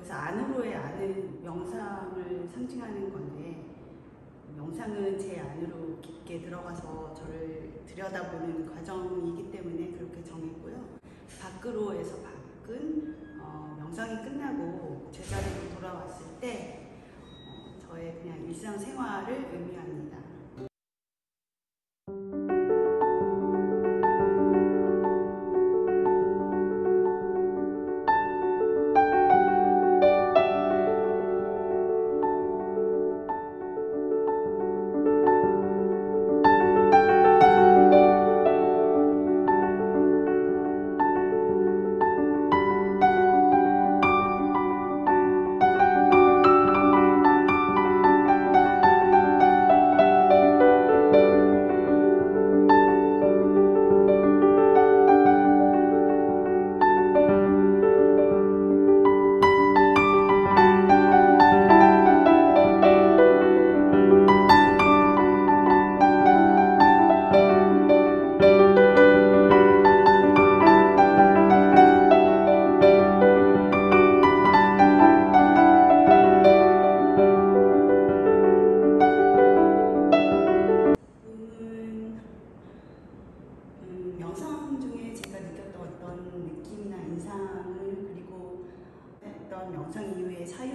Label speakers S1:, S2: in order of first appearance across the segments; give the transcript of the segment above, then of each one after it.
S1: 그래서 안으로의 안은 명상을 상징하는 건데 명상은 제 안으로 깊게 들어가서 저를 들여다보는 과정이기 때문에 그렇게 정했고요. 밖으로에서 밖은 어, 명상이 끝나고 제자리로 돌아왔을 때 어, 저의 그냥 일상생활을 의미합니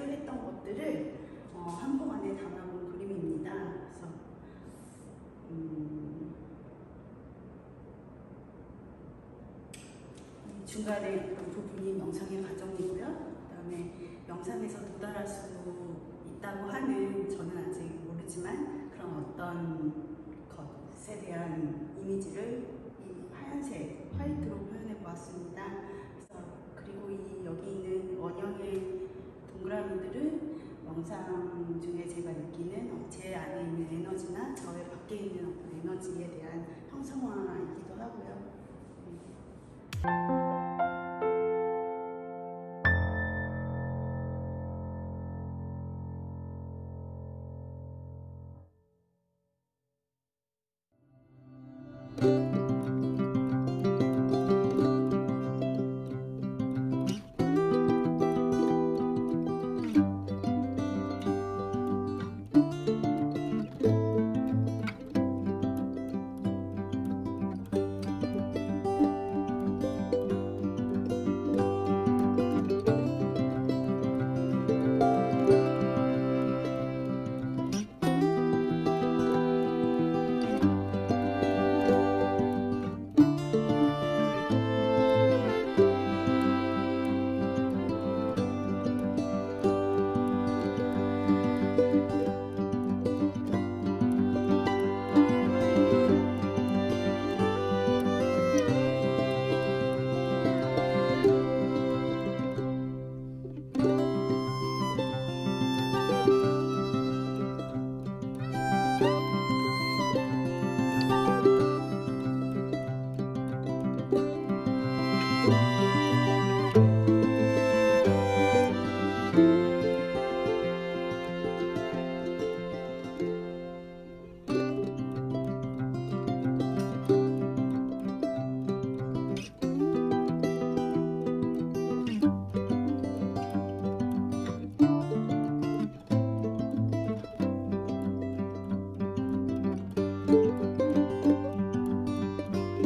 S1: 사유했던 것들을 어, 한복 안에 담아본 그림입니다. 그래서 음, 중간에 그 부분이 명상의 과정이고요. 그 다음에 명상에서 도달할 수 있다고 하는 저는 아직 모르지만 그런 어떤 것에 대한 이미지를 이 하얀색 화이트로 표현해 보았습니다. 그래서 그리고 이 여기 있는 원형의 동그라미들은 명상 중에 제가 느끼는 어, 제 안에 있는 에너지나 저의 밖에 있는 어떤 에너지에 대한 형성화이기도 하고요. 네.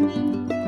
S2: Música